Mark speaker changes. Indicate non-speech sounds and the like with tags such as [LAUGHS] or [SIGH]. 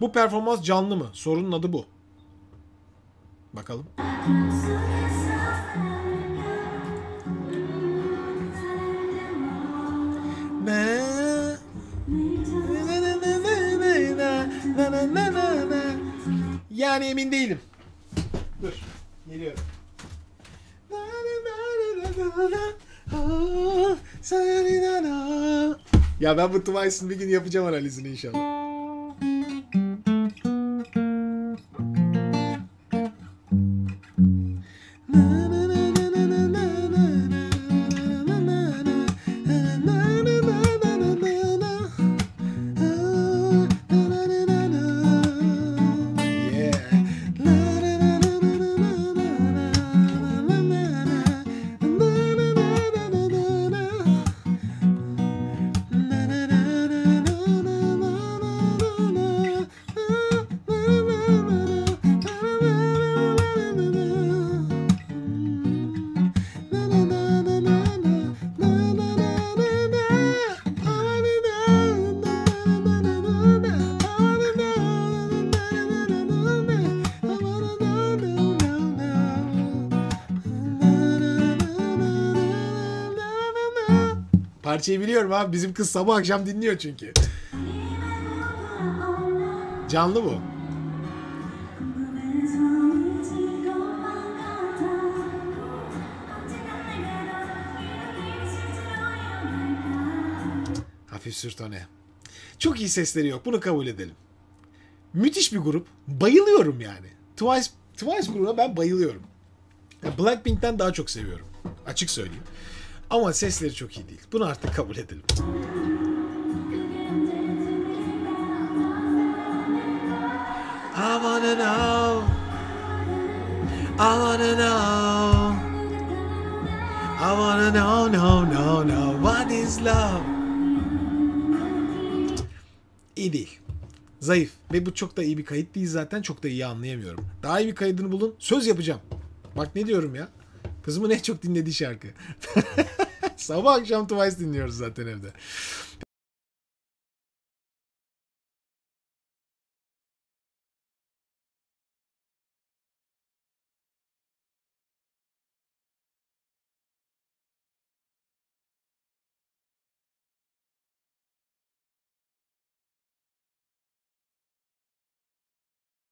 Speaker 1: Bu performans canlı mı? Sorunun adı bu. Bakalım. Yani emin değilim. Dur. Geliyorum. Ya ben bu Twice'ın bir gün yapacağım analizini inşallah. Parçayı biliyorum abi. Bizim kız sabah akşam dinliyor çünkü. Canlı bu. Hafif sürtone. Çok iyi sesleri yok. Bunu kabul edelim. Müthiş bir grup. Bayılıyorum yani. Twice, Twice grubuna ben bayılıyorum. Blackpink'ten daha çok seviyorum. Açık söyleyeyim. Ama sesleri çok iyi değil. Bunu artık kabul edelim. I wanna know. I wanna know. I wanna know, no, no, no. What is love? İyi değil. Zayıf. Ve bu çok da iyi bir kayıt değil zaten. Çok da iyi anlayamıyorum. Daha iyi bir kaydını bulun. Söz yapacağım. Bak ne diyorum ya. Kızımın en çok dinlediği şarkı. [LAUGHS] Sabah akşam Twice dinliyoruz zaten evde.